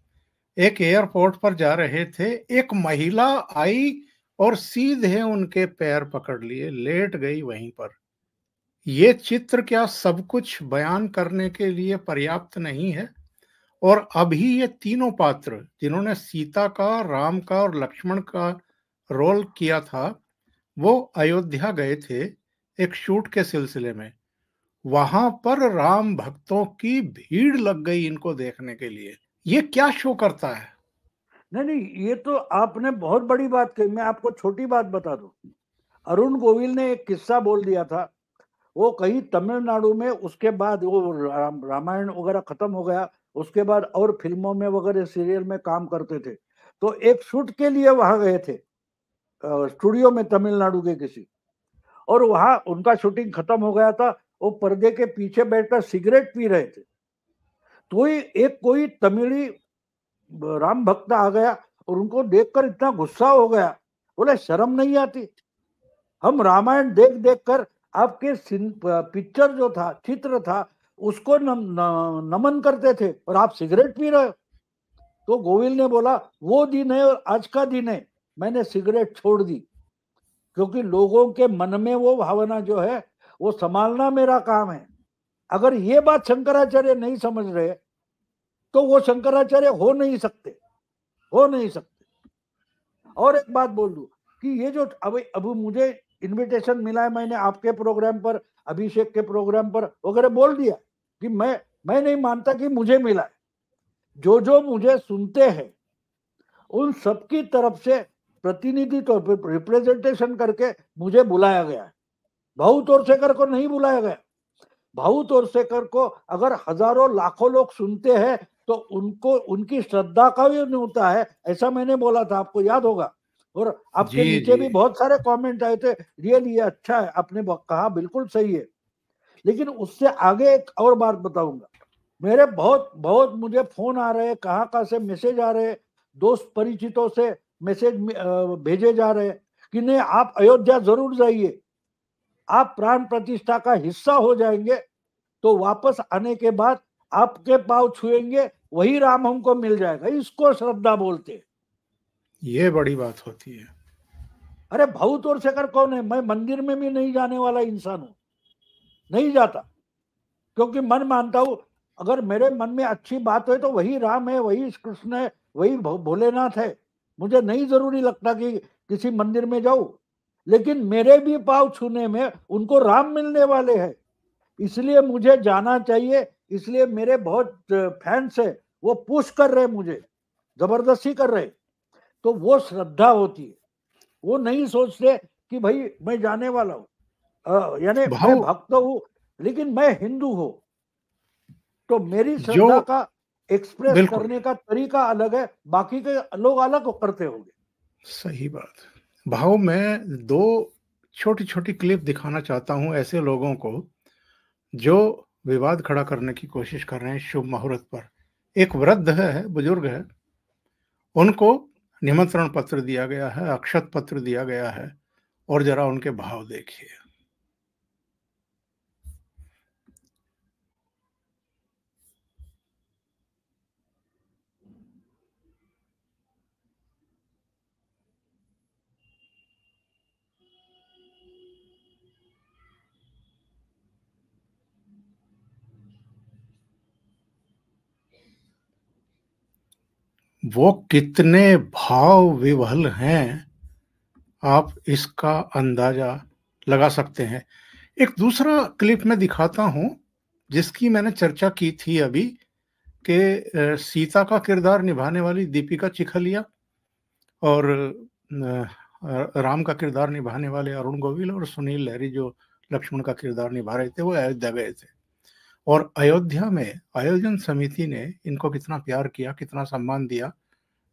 एक एयरपोर्ट पर जा रहे थे, एक महिला आई और सीधे उनके पैर पकड़ लिए, लेट गई वहीं पर। ये चित्र क्या सब कुछ बयान करने के लिए पर्याप्त नहीं है? और अभी ये तीनों पात्र, जिन्होंने सीता का, राम का और लक्ष्मण का रोल किया था, वो अयोध्या गए थे एक शूट के सिलसिले में। वहाँ पर राम भक्तों की भीड़ लग गई इनको देखने के लिए। ये क्या शो करता है? नहीं नहीं, ये तो आपने बहुत बड़ी बात कही। मैं आपको छोटी बात बता दू। अरुण गोविल ने एक किस्सा बोल दिया था। वो कहीं तमिलनाडु में, उसके बाद वो रामायण वगैरह खत्म हो गया। उसके बाद और फ़िल्मों में वगैरह सीरियल में काम करते थे। तो एक शूट के लिए वहाँ गए थे। स्टूडियो में तमिलनाडु के किसी। और वहाँ उनका शूटिंग खत्म हो गया था। वो पर्दे के पीछे बैठकर सिगरेट पी रहे थे। ही एक कोई तमिली राम भक्त आ गया और उनको देखकर इतना गुस्सा हो गया। बोले शर्म नहीं आती। हम रामायण देख देख कर आपके पिक्चर जो था चित्र था उसको न, न, नमन करते थे और आप सिगरेट पी रहे हो। तो गोविल ने बोला वो दिन है और आज का दिन है। मैंने सिगरेट छोड़ दी। क्योंकि लोगों के मन में वो भावना जो है वो संभालना मेरा काम है। अगर ये बात शंकराचार्य नहीं समझ रहे तो वो शंकराचार्य हो नहीं सकते, हो नहीं सकते। और एक बात बोल दू कि ये जो अब अब मुझे इनविटेशन मिला है, मैंने आपके प्रोग्राम पर, अभिषेक के प्रोग्राम पर, वगैरह बोल दिया कि मैं मैं नहीं मानता कि मुझे मिला है। जो जो मुझे सुनते हैं, उन सबकी तरफ़ से प्रतिनिधि तौर पर रिप्रेजेंटेशन करके मुझे बुलाया गया है। भाऊ तोरसेकर को नहीं बुलाया गया। भाऊ तोरसेकर को अगर हज़ारों, लाखों लोग सुनते हैं तो उनको उनकी श्रद्धा का भी नहीं होता है ऐसा मैंने बोला था आपको याद होगा। और आपके नीचे भी बहुत सारे कमेंट आए थे रियली अच्छा है आपने कहा बिल्कुल सही है। लेकिन उससे आगे एक और बात बताऊँगा। मेरे बहुत बहुत मुझे फ़ोन आ रहे हैं कहाँ कहाँ से मैसेज आ रहे हैं दोस्त परिचितों से मैसेज भेजे जा रहे हैं कि नहीं आप अयोध्या ज़रूर जाइए। आप प्राण प्रतिष्ठा का हिस्सा हो जाएँगे तो वापस आने के बाद आपके पाव छुएँगे वही राम हमको मिल जाएगा। इसको श्रद्धा बोलते हैं। ये बड़ी बात होती है। अरे भाऊ तोर शेखर कौन है? मैं मंदिर में भी नहीं जाने वाला इंसान हूँ। नहीं जाता। क्योंकि मन मानता हूँ अगर मेरे मन में अच्छी बात है तो वही राम है वही कृष्ण है वही भोलेनाथ है। मुझे नहीं ज़रूरी लगता कि किसी मंदिर में जाऊँ। लेकिन मेरे भी पाव छूने में उनको राम मिलने वाले हैं। इसलिए मुझे जाना चाहिए इसलिए मेरे बहुत फैंस है वो पुश कर रहे मुझे ज़बरदस्ती कर रहे तो वो श्रद्धा होती है। वो नहीं सोचते कि भाई मैं जाने वाला हूँ। यानी मैं भक्त हूँ लेकिन मैं हिंदू हूँ। तो मेरी श्रद्धा का एक्सप्रेस करने का तरीका अलग है बाकी के लोग अलग करते होंगे। सही बात। भाव मैं दो छोटी छोटी क्लिप दिखाना चाहता हूँ ऐसे लोगों को जो विवाद खड़ा करने की कोशिश कर रहे हैं शुभ मुहूर्त पर। एक वृद्ध है बुज़ुर्ग है। उनको निमंत्रण पत्र दिया गया है, अक्षत पत्र दिया गया है, और जरा उनके भाव देखिए। वो कितने भाव विवल हैं, आप इसका अंदाज़ा लगा सकते हैं। एक दूसरा क्लिप में दिखाता हूँ, जिसकी मैंने चर्चा की थी अभी, कि सीता का किरदार निभाने वाली दीपिका चिखलिया और राम का किरदार निभाने वाले अरुण गोविल और सुनील लहरी जो लक्ष्मण का किरदार निभा रहे थे, वो अयोध्या गए थे। और अयोध्या में आयोजन समिति ने इनको कितना प्यार किया, कितना सम्मान दिया।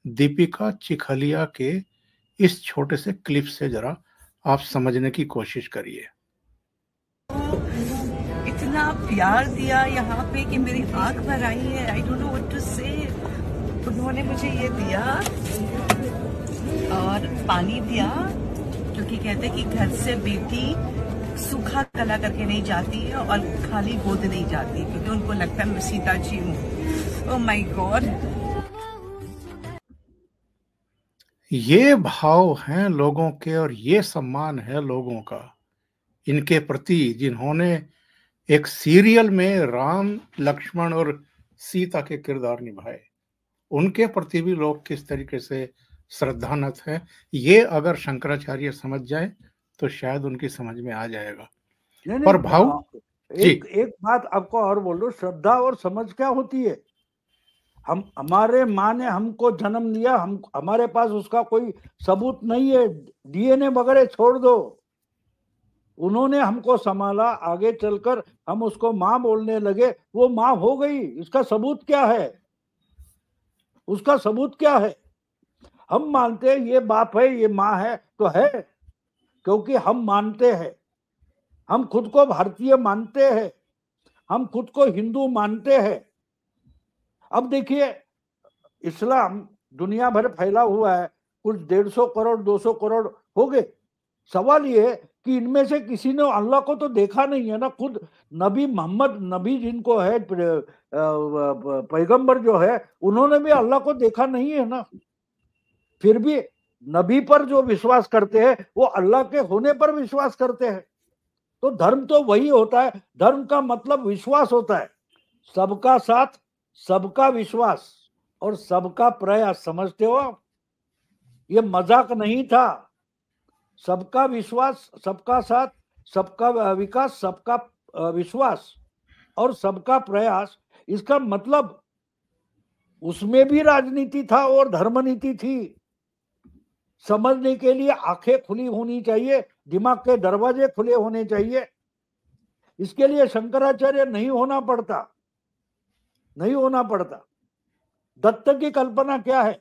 दीपिका चिखलिया के इस छोटे से क्लिप से जरा आप समझने की कोशिश करिए। इतना प्यार दिया यहाँ पे कि मेरी आँख भर आई है। I don't know what to say उन्होंने मुझे ये दिया और पानी दिया क्योंकि कहते कि घर से बेटी सूखा कला करके नहीं जाती है और खाली गोद नहीं जाती, क्योंकि उनको लगता है मैं सीता जी हूँ। ओ माय गॉड ये भाव हैं लोगों के और ये सम्मान है लोगों का। इनके प्रति जिन्होंने एक सीरियल में राम, लक्ष्मण और सीता के किरदार निभाए, उनके प्रति भी लोग किस तरीके से श्रद्धानत है, ये अगर शंकराचार्य समझ जाए तो शायद उनकी समझ में आ जाएगा। नहीं, पर भाव एक एक बात आपको और बोल दो श्रद्धा और समझ क्या होती है? हम हमारे माँ ने हमको जन्म दिया हम हमारे पास उसका कोई सबूत नहीं है डीएनए वगैरह छोड़ दो। उन्होंने हमको संभाला आगे चलकर हम उसको माँ बोलने लगे वो माँ हो गई इसका सबूत क्या है? उसका सबूत क्या है? हम मानते हैं ये बाप है ये माँ है तो है। क्योंकि हम मानते हैं। हम खुद को भारतीय मानते हैं। हम खुद को हिंदू मानते हैं। अब देखिए, इस्लाम दुनिया भर फैला हुआ है। कुछ डेढ़ सौ करोड़, दो सौ करोड़ हो गए। सवाल ये कि इनमें से किसी ने अल्लाह को तो देखा नहीं है ना? खुद नबी मोहम्मद, नबी जिनको है पैगंबर जो है, उन्होंने भी अल्लाह को देखा नहीं है ना? फिर भी नबी पर जो विश्वास करते हैं, वो अल्लाह के होने पर विश्वास करते हैं। तो धर्म तो वही होता है। धर्म का मतलब विश्वास होता है। सबका साथ, सबका विश्वास और सबका प्रयास, समझते हो ये मज़ाक नहीं था। सबका विश्वास, सबका साथ, सबका विकास, सबका विश्वास और सबका प्रयास, इसका मतलब उसमें भी राजनीति था और धर्म नीति थी। समझने के लिए आँखें खुली होनी चाहिए, दिमाग के दरवाजे खुले होने चाहिए। इसके लिए शंकराचार्य नहीं होना पड़ता, नहीं होना पड़ता। दत्त की कल्पना क्या है?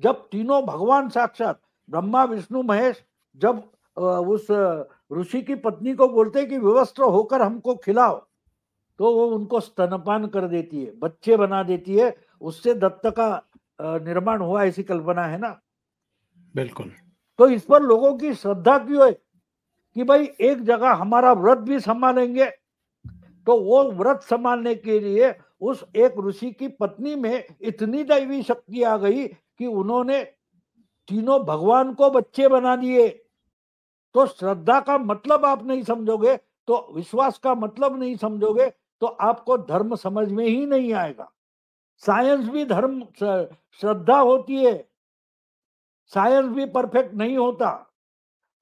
जब तीनों भगवान साक्षात, ब्रह्मा, विष्णु, महेश, जब उस ऋषि की पत्नी को बोलते कि विवस्त्र होकर हमको खिलाओ तो वो उनको स्तनपान कर देती है, बच्चे बना देती है। उससे दत्त का निर्माण हुआ, ऐसी कल्पना है ना? बिल्कुल। तो इस पर लोगों की श्रद्धा क्यों है कि भाई एक जगह हमारा व्रत भी संभालेंगे तो वो व्रत संभालने के लिए उस एक ऋषि की पत्नी में इतनी दैवी शक्ति आ गई कि उन्होंने तीनों भगवान को बच्चे बना दिए। तो श्रद्धा का मतलब आप नहीं समझोगे तो विश्वास का मतलब नहीं समझोगे तो आपको धर्म समझ में ही नहीं आएगा। साइंस भी धर्म श्रद्धा होती है। साइंस भी परफेक्ट नहीं होता।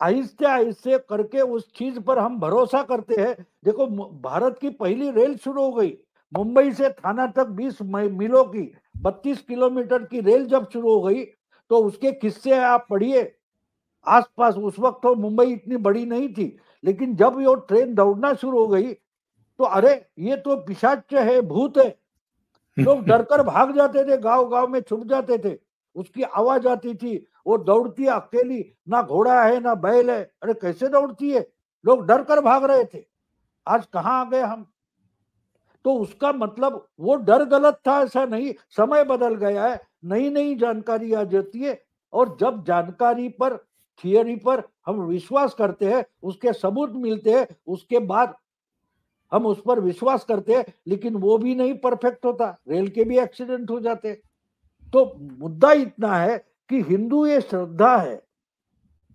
आहिस्ते आहिस्ते करके उस चीज़ पर हम भरोसा करते हैं। देखो भारत की पहली रेल शुरू हो गई। मुंबई से थाना तक 20 मीलों की 32 किलोमीटर की रेल जब शुरू हो गई तो उसके किस्से आप पढ़िए। आसपास उस वक्त तो मुंबई इतनी बड़ी नहीं थी लेकिन जब ये ट्रेन दौड़ना शुरू हो गई तो अरे ये तो पिशाच है भूत है। लोग डरकर भाग जाते थे गाँव गाँव में छुप जाते थे। उसकी आवाज़ आती थी वो दौड़ती है अकेली, ना घोड़ा है, ना बैल है। अरे कैसे दौड़ती है? लोग डर कर भाग रहे थे। आज कहाँ आ गए हम? तो उसका मतलब वो डर गलत था, ऐसा नहीं। समय बदल गया है। नई नई जानकारी आ जाती है और जब जानकारी पर थियोरी पर हम विश्वास करते हैं, उसके सबूत मिलते हैं, उसके बाद हम उस पर विश्वास करते हैं, लेकिन वो भी नहीं परफेक्ट होता। रेल के भी एक्सीडेंट हो जाते तो मुद्दा इतना है कि हिंदू ये श्रद्धा है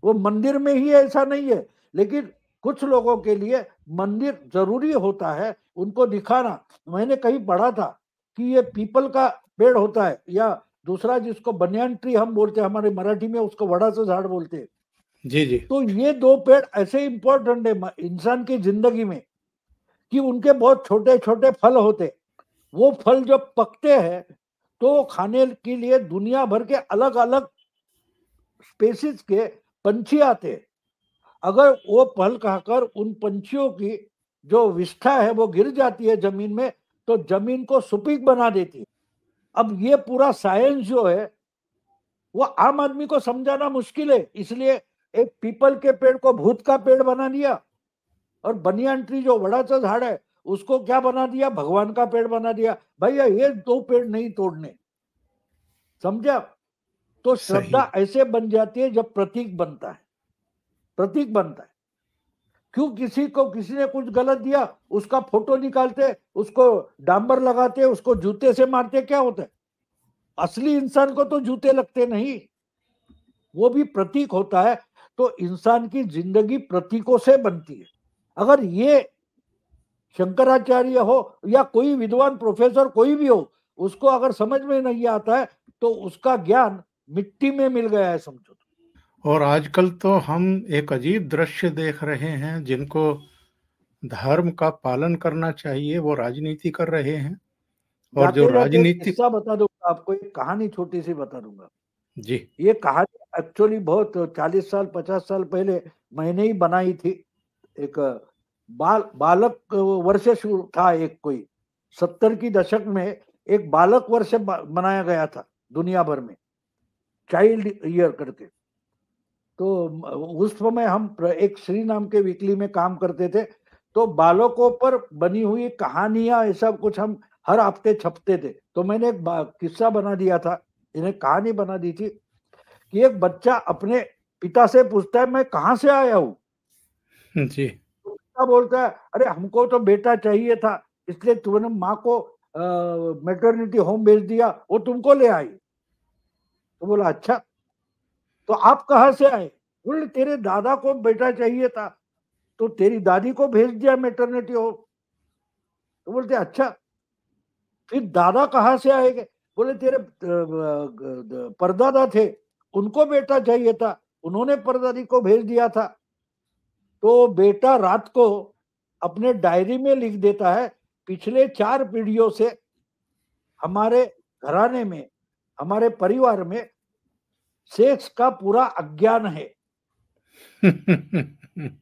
वो मंदिर में ही ऐसा नहीं है लेकिन कुछ लोगों के लिए मंदिर ज़रूरी होता है उनको दिखाना। मैंने कहीं पढ़ा था कि ये पीपल का पेड़ होता है या दूसरा जिसको बनियान ट्री हम बोलते हैं हमारे मराठी में उसको वड़ा से झाड़ बोलते हैं। जी जी। तो ये दो पेड़ ऐसे इंपॉर्टेंट है इंसान की ज़िंदगी में कि उनके बहुत छोटे छोटे फल होते वो फल जब पकते हैं तो खाने के लिए दुनिया भर के अलग अलग स्पेसिस के पंछी आते। अगर वो फल खाकर उन पंछियों की जो विष्ठा है वो गिर जाती है ज़मीन में तो ज़मीन को सुपीक बना देती अब ये पूरा साइंस जो है, वो आम आदमी को समझाना मुश्किल है। इसलिए एक पीपल के पेड़ को भूत का पेड़ बना दिया और बनियान ट्री जो बड़ा सा झाड़ है उसको क्या बना दिया? भगवान का पेड़ बना दिया। भैया ये दो पेड़ नहीं तोड़ने। समझा तो श्रद्धा ऐसे बन जाती है जब प्रतीक बनता है। प्रतीक बनता है। क्यों किसी को किसी ने कुछ गलत दिया उसका फ़ोटो निकालते उसको डांबर लगाते उसको जूते से मारते क्या होता है? असली इंसान को तो जूते लगते नहीं। वो भी प्रतीक होता है तो इंसान की ज़िंदगी प्रतीकों से बनती है। अगर ये शंकराचार्य हो या कोई विद्वान प्रोफेसर कोई भी हो उसको अगर समझ में नहीं आता है तो उसका ज्ञान मिट्टी में मिल गया है समझो और आजकल तो हम एक अजीब दृश्य देख रहे हैं जिनको धर्म का पालन करना चाहिए वो राजनीति कर रहे हैं। और जो राजनीति बता दूँगा आपको एक कहानी छोटी सी बता दूँगा। जी। ये कहानी एक्चुअली बहुत चालीस साल पचास साल पहले मैंने ही बनाई थी एक बाल, बालक वर्ष था एक कोई। सत्तर की दशक में एक बालक वर्ष बनाया गया था दुनिया भर में। चाइल्ड ईयर करके। तो उस समय हम एक श्री नाम के वीकली में काम करते थे तो बालकों पर बनी हुई कहानियाँ ऐसा कुछ हम हर हफ़्ते छपते थे। तो मैंने एक किस्सा बना दिया था, इन्हें कहानी बना दी थी, कि एक बच्चा अपने पिता से पूछता है, मैं कहाँ से आया हूँ? जी। पिता बोलता है? अरे, हमको तो बेटा चाहिए था, इसलिए तुमने माँ को मेटर्निटी होम भेज दिया, वो तुमको ले आई। तो बोला अच्छा तो आप कहा से आए? बोले, तेरे दादा को बेटा चाहिए था तो तेरी दादी को भेज दिया मेटर्निटी होम तो बोलते अच्छा फिर दादा कहाँ से आएँगे बोले, तेरे परदादा थे, उनको बेटा चाहिए था, उन्होंने परदादी को भेज दिया था तो बेटा रात को अपने डायरी में लिख देता है पिछले चार पीढ़ियों से हमारे घराने में हमारे परिवार में सेक्स का पूरा अज्ञान है।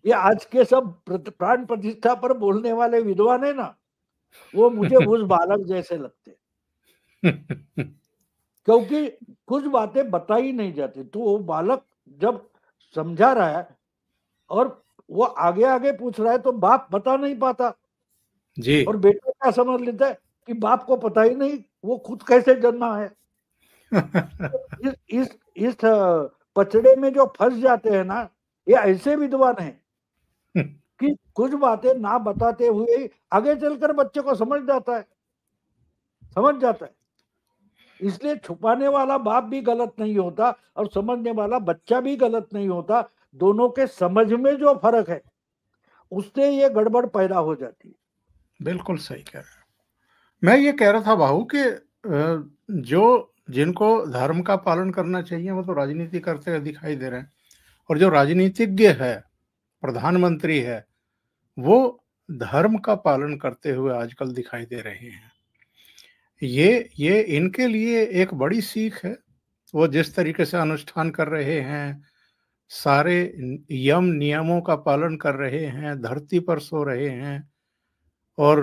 ये आज के सब प्राण प्रतिष्ठा पर बोलने वाले विद्वान है ना वो मुझे उस बालक जैसे लगते क्योंकि कुछ बातें बताई नहीं जाती तो वो बालक जब समझा रहा है और वो आगे आगे पूछ रहा है तो बाप बता नहीं पाता। जी। और बेटा क्या समझ लेता है कि बाप को पता ही नहीं वो खुद कैसे जन्मा है। इस इस इस पचड़े में जो फंस जाते हैं ना ये ऐसे विद्वान हैं कि कुछ बातें ना बताते हुए आगे चलकर बच्चे को समझ जाता है। समझ जाता है। इसलिए छुपाने वाला बाप भी गलत नहीं होता और समझने वाला बच्चा भी गलत नहीं होता। दोनों के समझ में जो फ़र्क है, उससे ये गड़बड़ पैदा हो जाती है। बिल्कुल सही कह रहे मैं ये कह रहा था बाहू कि जो जिनको धर्म का पालन करना चाहिए, वो तो राजनीति करते हुए दिखाई दे रहे हैं। और जो राजनीतिज्ञ है, प्रधानमंत्री है, वो धर्म का पालन करते हुए आजकल दिखाई दे रहे हैं। ये ये इनके लिए एक बड़ी सीख है। वो जिस तरीके से अनुष्ठान कर रहे हैं सारे यम नियमों का पालन कर रहे हैं, धरती पर सो रहे हैं और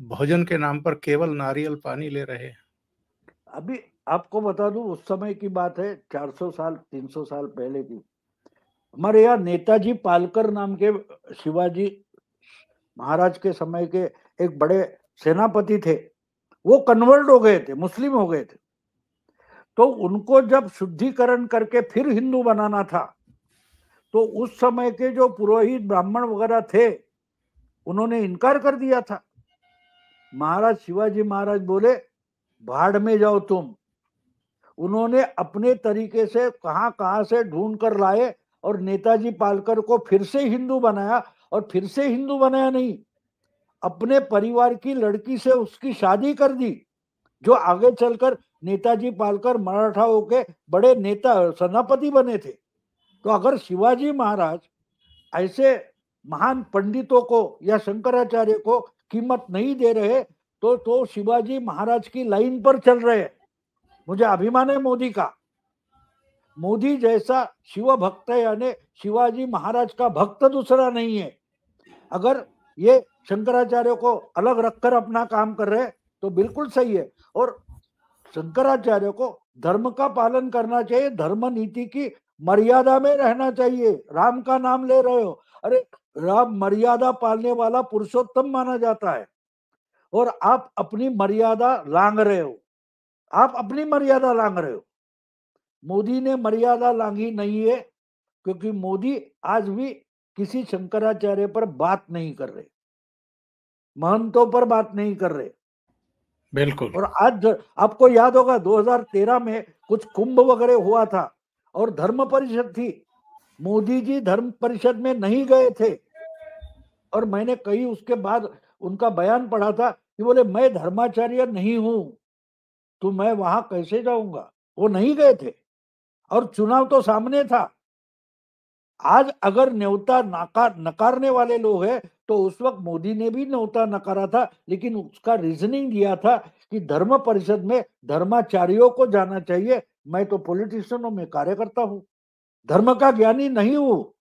भोजन के नाम पर केवल नारियल पानी ले रहे हैं। अभी आपको बता दूँ, उस समय की बात है 400 साल 300 साल पहले की। हमारे यहाँ नेताजी पालकर नाम के शिवाजी महाराज के समय के एक बड़े सेनापति थे, वो कन्वर्ट हो गए थे, मुस्लिम हो गए थे। तो उनको जब शुद्धिकरण करके फिर हिंदू बनाना था तो उस समय के जो पुरोहित ब्राह्मण वगैरह थे, उन्होंने इनकार कर दिया था। महाराज शिवाजी महाराज बोले, भाड़ में जाओ तुम। उन्होंने अपने तरीके से कहाँ कहाँ से ढूंढ कर लाए और नेताजी पालकर को फिर से हिंदू बनाया और फिर से हिंदू बनाया नहीं। अपने परिवार की लड़की से उसकी शादी कर दी, जो आगे चलकर नेताजी पालकर मराठाओं के बड़े नेता, सेनापति बने थे। तो अगर शिवाजी महाराज ऐसे महान पंडितों को या शंकराचार्य को कीमत नहीं दे रहे तो तो शिवाजी महाराज की लाइन पर चल रहे। मुझे अभिमान है मोदी का। मोदी जैसा शिव भक्त है, यानी शिवाजी महाराज का भक्त दूसरा नहीं है। अगर ये शंकराचार्य को अलग रखकर अपना काम कर रहे तो बिल्कुल सही है। और शंकराचार्य को धर्म का पालन करना चाहिए, धर्म नीति की मर्यादा में रहना चाहिए। राम का नाम ले रहे हो। अरे राम मर्यादा पालने वाला पुरुषोत्तम माना जाता है। और आप अपनी मर्यादा लांग रहे हो। आप अपनी मर्यादा लांग रहे हो। मोदी ने मर्यादा लांगी नहीं है क्योंकि मोदी आज भी किसी शंकराचार्य पर बात नहीं कर रहे। महंतों पर बात नहीं कर रहे। बिल्कुल। और आज आपको याद होगा 2013 में कुछ कुंभ वगैरह हुआ था। और धर्म परिषद थी। मोदी जी धर्म परिषद में नहीं गए थे। और मैंने कई उसके बाद उनका बयान पढ़ा था कि बोले, मैं धर्माचार्य नहीं हूँ तो मैं वहाँ कैसे जाऊँगा? वो नहीं गए थे। और चुनाव तो सामने था। आज अगर न्योता नकार नकारने वाले लोग हैं तो उस वक्त मोदी ने भी न्योता नकारा था, लेकिन उसका रीजनिंग दिया था कि धर्म परिषद में धर्माचार्यों को जाना चाहिए मैं तो पॉलिटिशियनों में कार्य करता हूँ। धर्म का ज्ञानी नहीं हूँ।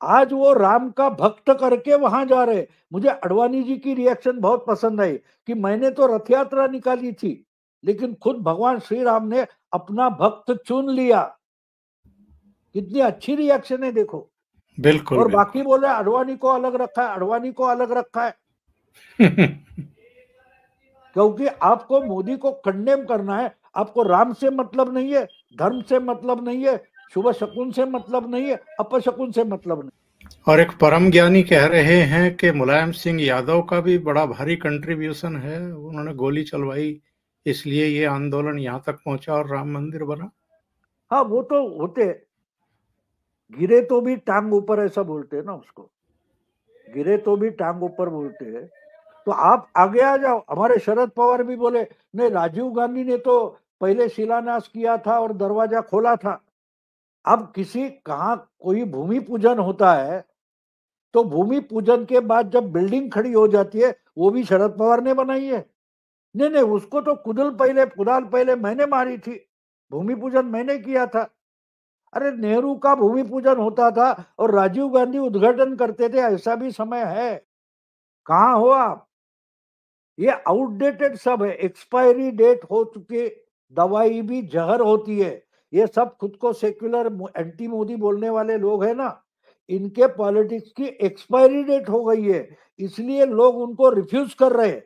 आज वो राम का भक्त करके वहाँ जा रहे मुझे अडवाणी जी की रिएक्शन बहुत पसंद आई कि मैंने तो रथ यात्रा निकाली थी लेकिन खुद भगवान श्री राम ने अपना भक्त चुन लिया। कितनी अच्छी रिएक्शन है देखो। बिल्कुल और बिल्कुल। बाकी बोले अडवाणी को अलग रखा है अडवाणी को अलग रखा है। क्योंकि आपको मोदी को कंडेम करना है आपको राम से मतलब नहीं है धर्म से मतलब नहीं है शुभ शकुन से मतलब नहीं है अपशकुन से मतलब नहीं। और एक परम ज्ञानी कह रहे हैं कि मुलायम सिंह यादव का भी बड़ा भारी कंट्रीब्यूशन है। उन्होंने गोली चलवाई इसलिए ये आंदोलन यहाँ तक पहुँचा और राम मंदिर बना। हाँ वो तो होते गिरे तो भी टांग ऊपर ऐसा बोलते हैं ना उसको। गिरे तो भी टांग ऊपर बोलते हैं। तो आप आगे आ जाओ। हमारे शरद पवार भी बोले नहीं राजीव गांधी ने तो पहले शिलान्यास किया था और दरवाज़ा खोला था। अब किसी कहा कोई भूमि पूजन होता है तो भूमि पूजन के बाद जब बिल्डिंग खड़ी हो जाती है, वो भी शरद पवार ने बनाई है। नहीं नहीं, उसको तो कुदल पहले, कुदाल पहले मैंने मारी थी। भूमि पूजन मैंने किया था। अरे, नेहरू का भूमि पूजन होता था और राजीव गांधी उद्घाटन करते थे, ऐसा भी समय है। कहा हो आप? ये आउटडेटेड सब है, एक्सपायरी डेट हो चुके दवाई भी जहर होती है। ये सब खुद को सेक्युलर एंटी मोदी बोलने वाले लोग हैं ना, इनके पॉलिटिक्स की एक्सपायरी डेट हो गई है, इसलिए लोग उनको रिफ्यूज कर रहे हैं।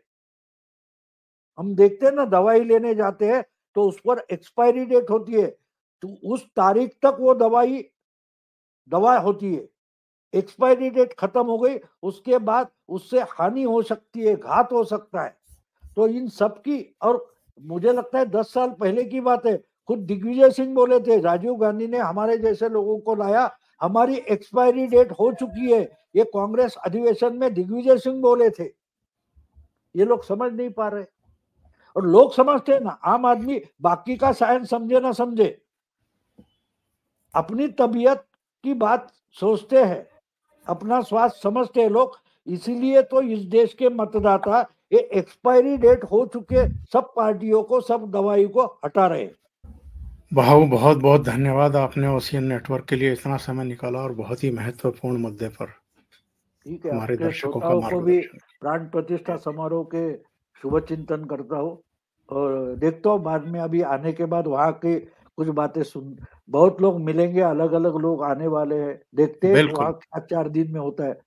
हम देखते हैं ना, दवाई लेने जाते हैं तो उस पर एक्सपायरी डेट होती है तो उस तारीख तक वो दवाई दवा होती है। एक्सपायरी डेट खत्म हो गई, उसके बाद उससे हानि हो सकती है, घात हो सकता है। तो इन सब की, और मुझे लगता है दस साल पहले की बात है। खुद दिग्विजय सिंह बोले थे, राजीव गांधी ने हमारे जैसे लोगों को लाया, हमारी एक्सपायरी डेट हो चुकी है। ये कांग्रेस अधिवेशन में दिग्विजय सिंह बोले थे। ये लोग समझ नहीं पा रहे। और लोग समझते हैं ना, आम आदमी बाकी का साइंस समझे ना समझे। अपनी तबीयत की बात सोचते हैं, अपना स्वास्थ्य समझते हैं लोग। इसीलिए तो इस देश के मतदाता ये एक्सपायरी डेट हो चुके सब पार्टियों को सब दवाई को हटा रहे भाऊ बहुत बहुत धन्यवाद आपने ओशियन नेटवर्क के लिए इतना समय निकाला और बहुत ही महत्वपूर्ण मुद्दे पर ठीक है हमारे दर्शकों का को भी प्राण प्रतिष्ठा समारोह के शुभ चिंतन करता हूँ और देखता हूँ बाद में अभी आने के बाद वहाँ के कुछ बातें सुन बहुत लोग मिलेंगे अलग अलग लोग आने वाले हैं देखते हैं वहाँ क्या चार दिन में होता है।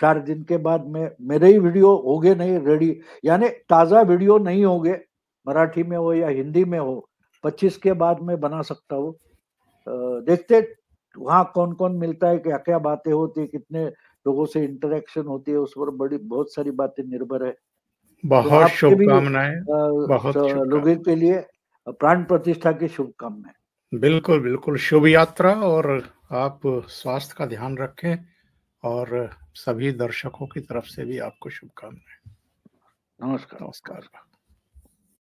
चार दिन के बाद में मेरे ही वीडियो हो गए नहीं रेडी यानी ताज़ा वीडियो नहीं होंगे मराठी में हो या हिंदी में हो पच्चीस के बाद में बना सकता हूँ। देखते वहाँ कौन कौन मिलता है क्या क्या बातें होती है कितने लोगों से इंटरेक्शन होती है उस पर बड़ी बहुत सारी बातें निर्भर है। बहुत तो बहुत शुभकामनाएँ बहुत लोगों के लिए प्राण प्रतिष्ठा की शुभकामनाएँ। बिल्कुल बिल्कुल शुभ यात्रा और आप स्वास्थ्य का ध्यान रखें। और सभी दर्शकों की तरफ़ से भी आपको शुभकामनाएँ। नमस्कार। नमस्कार।